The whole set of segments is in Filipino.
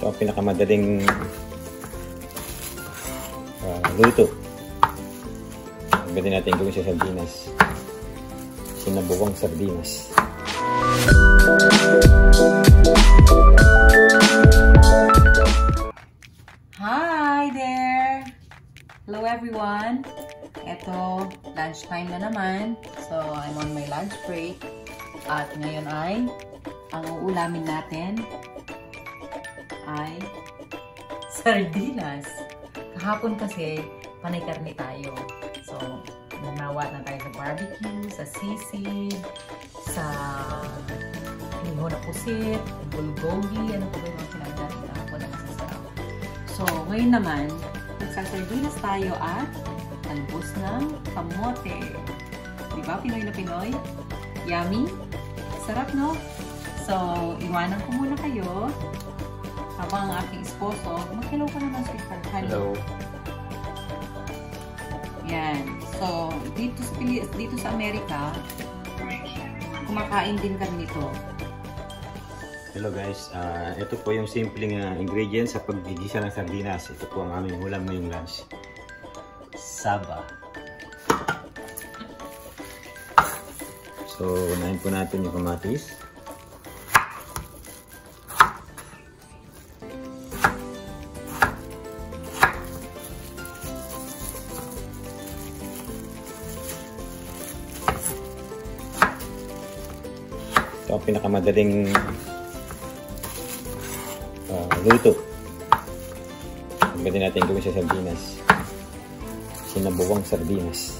Ito ang pinakamadaling uh, luto. Pwede natin gawin sa sardinas. Sinabuwang sardinas. Hi there! Hello everyone! Ito, lunchtime na naman. So, I'm on my lunch break. At ngayon ay, ang uulamin natin ay sardinas. Kahapon kasi, panay karne tayo. So, nanawa na tayo sa barbecue, sa sisig, sa lingho na pusit, bulgogi, ano pa ba yung sinabi natin kahapon na masasarap. So, ngayon naman, magsasardinas tayo at talbos ng kamote. Di ba, Pinoy na Pinoy? Yummy? Sarap, no? So, iwanan ko muna kayo habang ang aking esposo, mag-hello ka naman, sweetheart. Hello. Yan. So, dito sa, dito sa Amerika, kumakain din kami nito. Hello guys. Ah, ito po yung simpleng uh, ingredients sa paggigisa ng sardinas. Ito po ang aming ulam ngayong lunch. Saba. So, unahin po natin yung kamatis. Ito ang pinakamadaling uh, luto. Pwede natin gawin sa sardinas. Sinabuwang sardinas.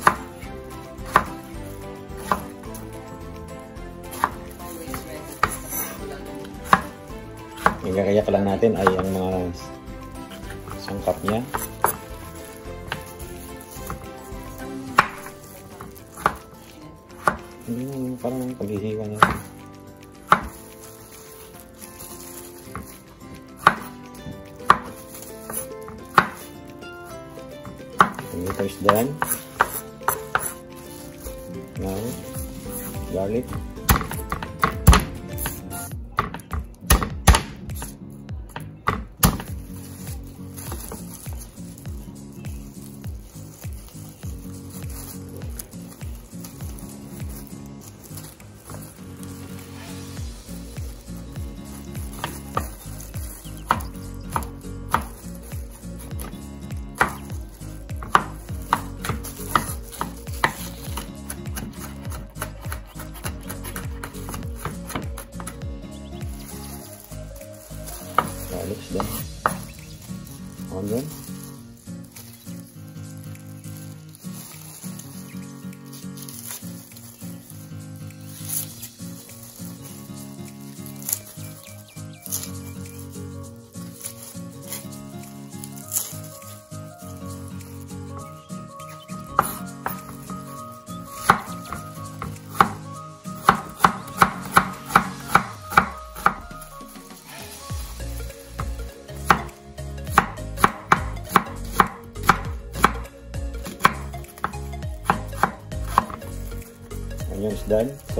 Ang gagayak lang natin ay ang mga sangkap niya. Hindi mo parang paghihiwa na Garlic. Garlic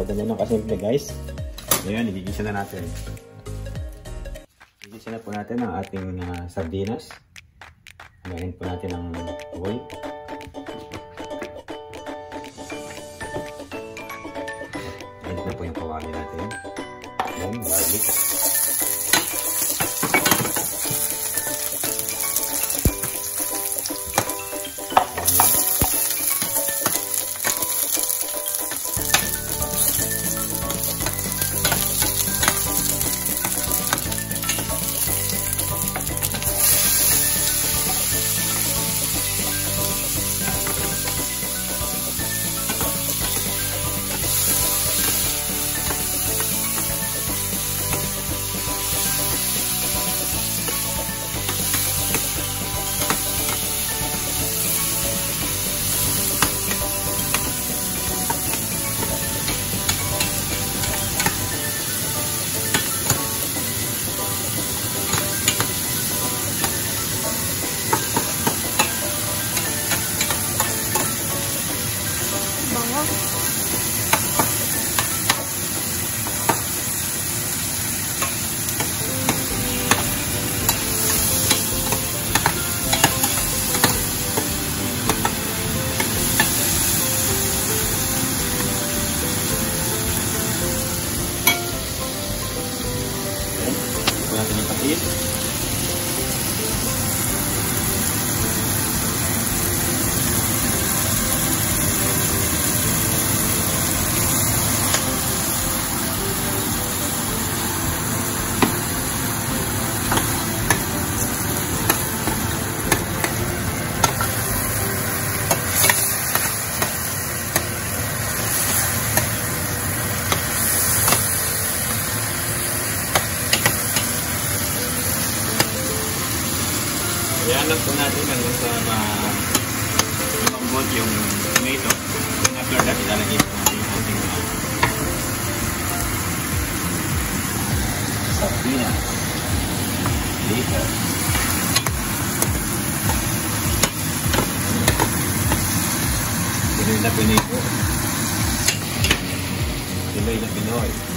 So, ganyan lang kasimple guys. Ngayon, igigisa na natin. Igigisa na po natin ang ating uh, sardinas. Ngayon po natin ang oil. Ngayon na po yung kawali natin. Then, garlic. Lang po natin hanggang sa uh, lumambot yung tomato. And after that, ilalagay po natin yung ating uh, sardinas. Later. Pinoy na Pinoy po. Pinoy na Pinoy.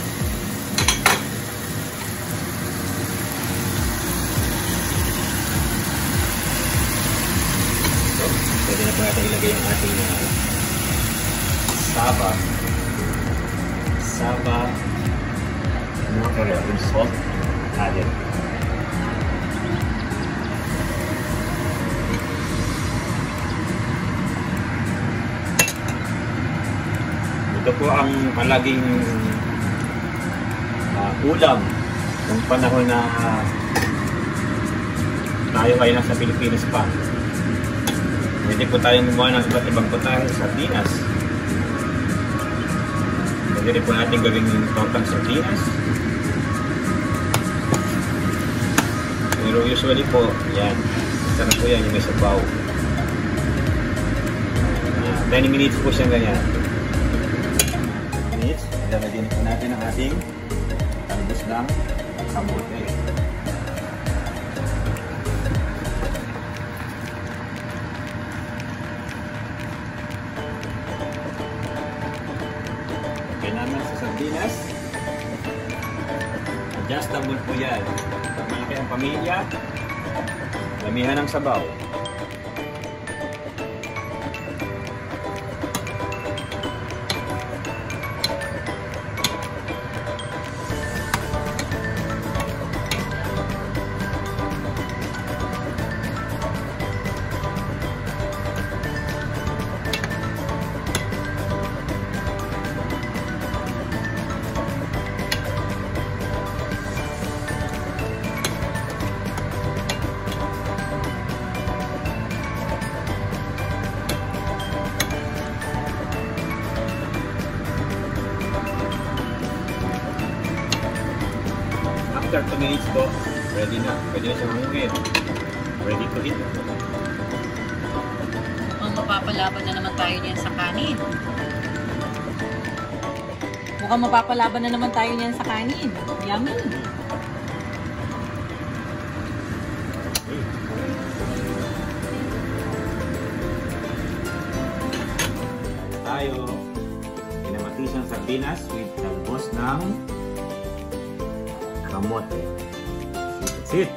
Pwede na po natin ilagay yung ating uh, saba. Saba. Water and salt added. Ito po ang palaging uh, ulam ng panahon na tayo ay nasa Pilipinas pa. Pwede po tayong gumawa ng iba't ibang putahe sa sardinas. Pwede rin po natin gawing tortang sardinas. Pero usually po, yan. Sarap po yan yung may sabaw. Uh, 20 minutes po siyang ganyan. minutes. Ilalagyan po natin ang ating talbos ng kamote. Adjustable po yan. Malaki ang pamilya, lamihan ng sabaw. After 2 minutes po, ready na. Pwede na siya mamungin. Ready to eat. Mukhang mapapalaban na naman tayo niyan sa kanin. Mukhang mapapalaban na naman tayo niyan sa kanin. Yummy! tayo pinamatisang sardinas with talbos ng kamote. That's it.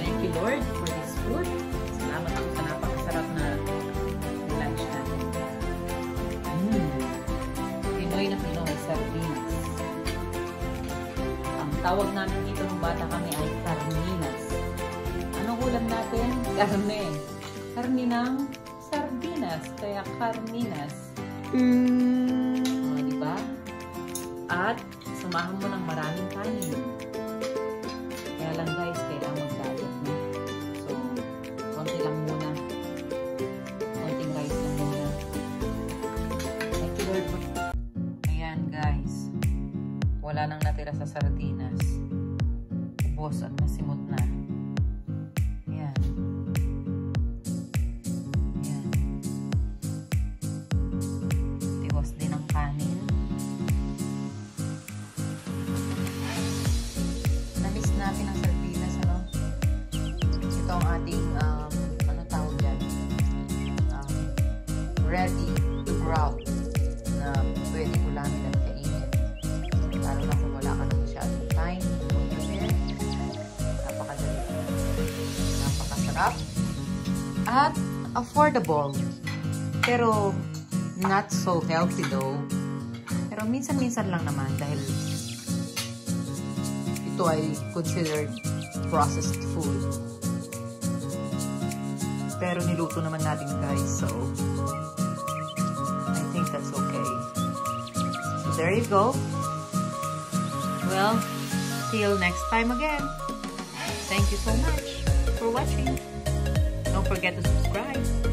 Thank you Lord for this food. Salamat ako sa napakasarap na lunch natin. Mm. Pinoy na Pinoy sardinas. Ang tawag namin dito nung bata kami ay carninas. Anong ulam natin? Karne. Karne ng sardinas. Kaya carninas. Mga diba? At samahan mo ng maraming kanin. Kaya lang guys, kailangan mag-diet no? So, konti lang muna. Konting rice lang muna. Thank you Lord. Ayan guys. Wala nang natira sa sardinas. Ubos at masimot na. Affordable. Pero not so healthy though. Pero minsan-minsan lang naman dahil ito ay considered processed food. Pero niluto naman natin guys, so I think that's okay. So there you go. Well, till next time again. Thank you so much for watching. Don't forget to subscribe.